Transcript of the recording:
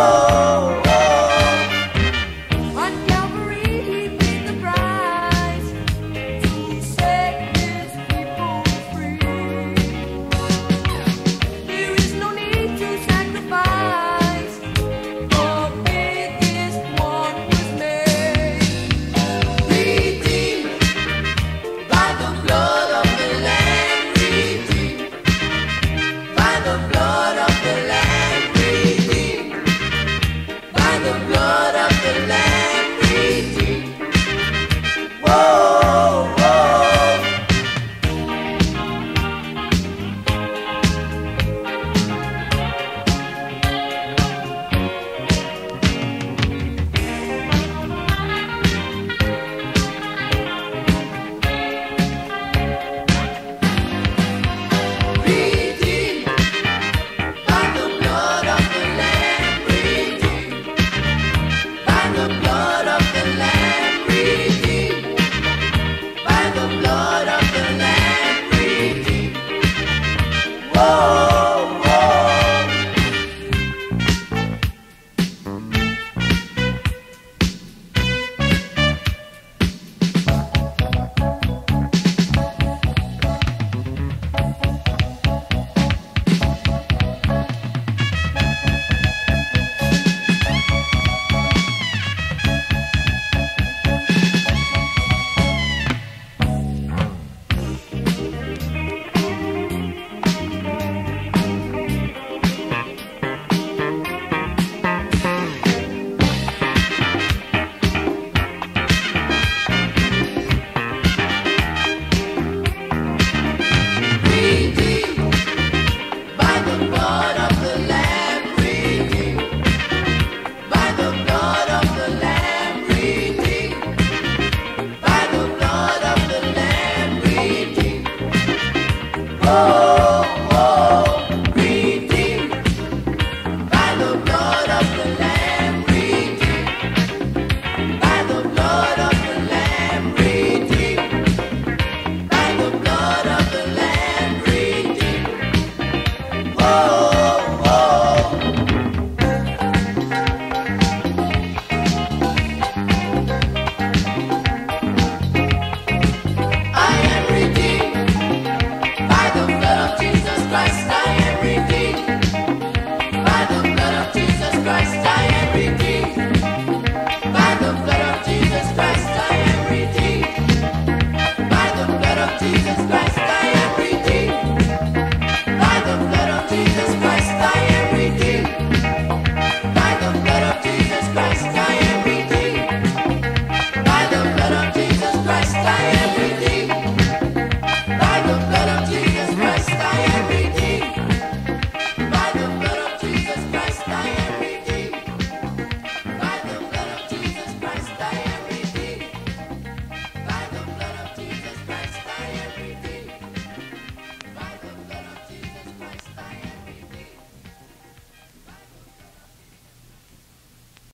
안녕. oh. Oh.